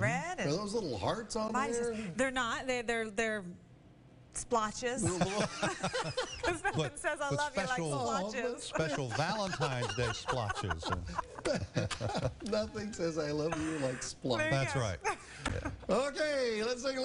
red. Are those little hearts on there? they're not. They're they're they're splotches. Because nothing But- says I love special, you like special- splotches. Oh, special Valentine's Day splotches. Nothing says I love you like splotches. That's right. Okay, let's take a look.